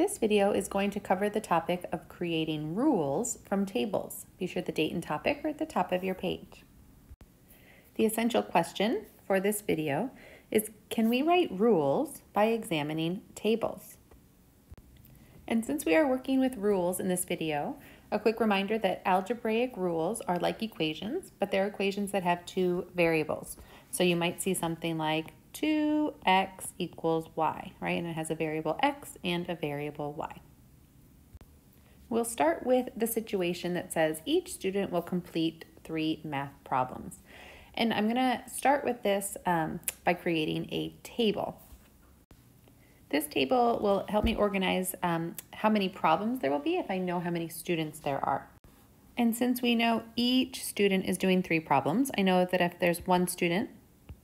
This video is going to cover the topic of creating rules from tables. Be sure the date and topic are at the top of your page. The essential question for this video is can we write rules by examining tables? And since we are working with rules in this video, a quick reminder that algebraic rules are like equations, but they're equations that have two variables. So you might see something like 2x equals y, right? And it has a variable x and a variable y. We'll start with the situation that says each student will complete three math problems. And I'm gonna start with this um, by creating a table. This table will help me organize um, how many problems there will be if I know how many students there are. And since we know each student is doing three problems, I know that if there's one student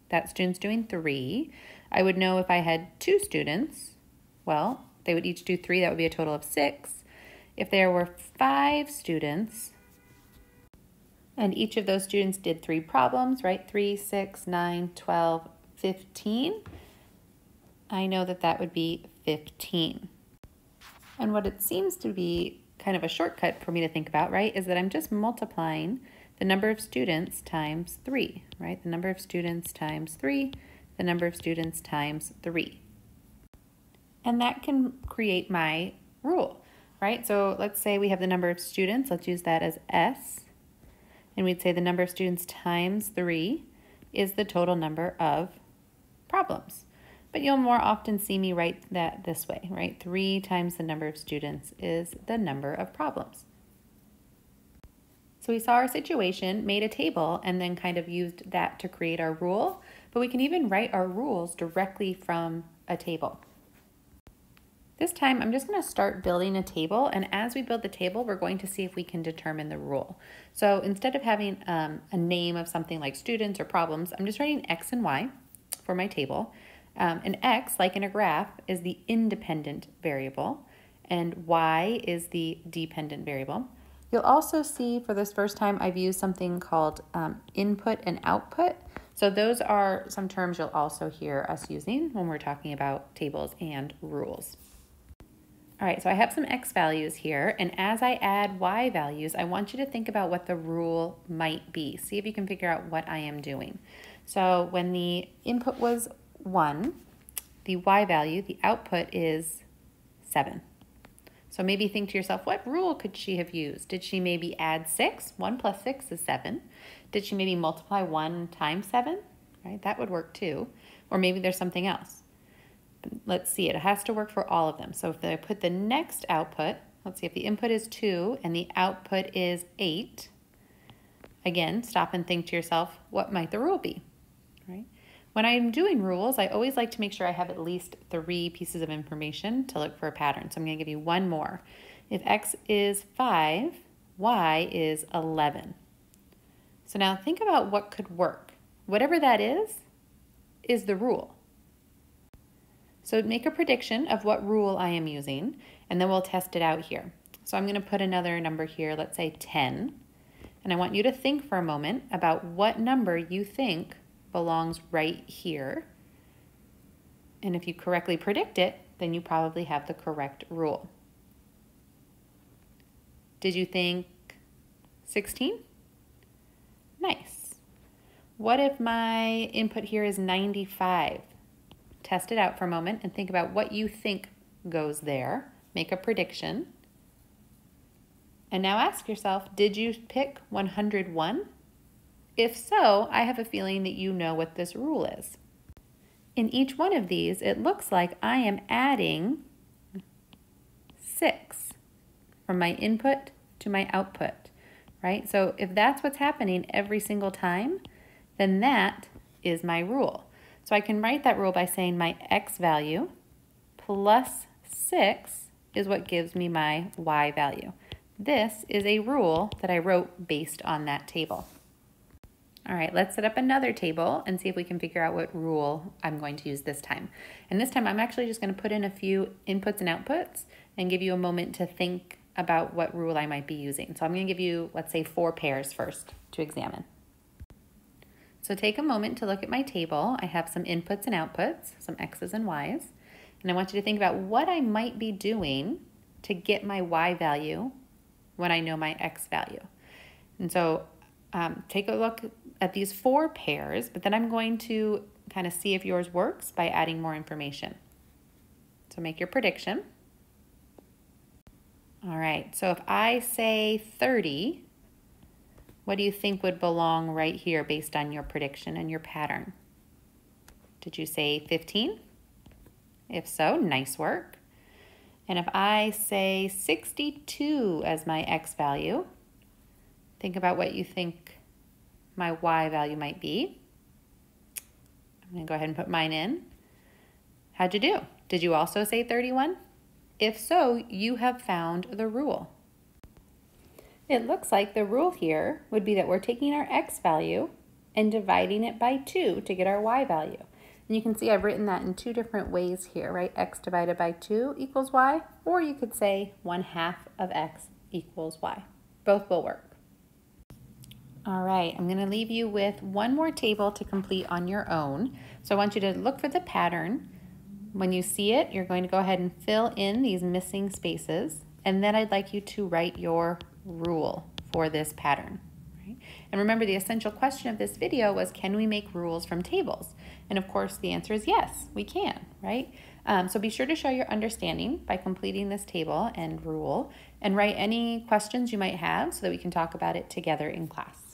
that student's doing three. I would know if I had two students, well, they would each do three, that would be a total of six. If there were five students, and each of those students did three problems, right? Three, six, nine, 12, 15. I know that that would be 15. And what it seems to be kind of a shortcut for me to think about, right, is that I'm just multiplying the number of students times 3, right? The number of students times 3, the number of students times 3. And that can create my rule, right? So let's say we have the number of students. Let's use that as S. And we'd say the number of students times 3 is the total number of problems. But you'll more often see me write that this way, right? 3 times the number of students is the number of problems. So we saw our situation, made a table, and then kind of used that to create our rule. But we can even write our rules directly from a table. This time, I'm just going to start building a table, and as we build the table, we're going to see if we can determine the rule. So instead of having um, a name of something like students or problems, I'm just writing X and Y for my table. Um, and X, like in a graph, is the independent variable, and Y is the dependent variable. You'll also see for this first time I've used something called um, input and output. So those are some terms you'll also hear us using when we're talking about tables and rules. All right, so I have some x values here, and as I add y values, I want you to think about what the rule might be. See if you can figure out what I am doing. So when the input was 1, the y value, the output is 7. So maybe think to yourself, what rule could she have used? Did she maybe add 6? 1 plus 6 is 7. Did she maybe multiply 1 times 7? Right, that would work too. Or maybe there's something else. Let's see, it has to work for all of them. So if I put the next output, let's see, if the input is 2 and the output is 8, again, stop and think to yourself, what might the rule be? Right? When I'm doing rules, I always like to make sure I have at least three pieces of information to look for a pattern. So I'm going to give you one more. If x is 5, y is 11. So now think about what could work. Whatever that is, is the rule. So make a prediction of what rule I am using, and then we'll test it out here. So I'm going to put another number here, let's say 10. And I want you to think for a moment about what number you think belongs right here. And if you correctly predict it, then you probably have the correct rule. Did you think 16? Nice. What if my input here is 95? Test it out for a moment and think about what you think goes there. Make a prediction. And now ask yourself, did you pick 101? If so, I have a feeling that you know what this rule is. In each one of these, it looks like I am adding 6 from my input to my output, right? So if that's what's happening every single time, then that is my rule. So I can write that rule by saying my x value plus 6 is what gives me my y value. This is a rule that I wrote based on that table. All right, let's set up another table and see if we can figure out what rule I'm going to use this time. And this time I'm actually just gonna put in a few inputs and outputs and give you a moment to think about what rule I might be using. So I'm gonna give you, let's say four pairs first to examine. So take a moment to look at my table. I have some inputs and outputs, some X's and Y's. And I want you to think about what I might be doing to get my y value when I know my x value. And so um, take a look at these four pairs, but then I'm going to kind of see if yours works by adding more information. So make your prediction. All right, so if I say 30, what do you think would belong right here based on your prediction and your pattern? Did you say 15? If so, nice work. And if I say 62 as my x value, think about what you think my y value might be. I'm going to go ahead and put mine in. How'd you do? Did you also say 31? If so, you have found the rule. It looks like the rule here would be that we're taking our x value and dividing it by 2 to get our y value. And you can see I've written that in two different ways here, right? x divided by 2 equals y, or you could say 1 half of x equals y. Both will work. All right, I'm going to leave you with one more table to complete on your own. So I want you to look for the pattern. When you see it, you're going to go ahead and fill in these missing spaces. And then I'd like you to write your rule for this pattern. And remember, the essential question of this video was, can we make rules from tables? And of course, the answer is yes, we can, right? Um, so be sure to show your understanding by completing this table and rule and write any questions you might have so that we can talk about it together in class.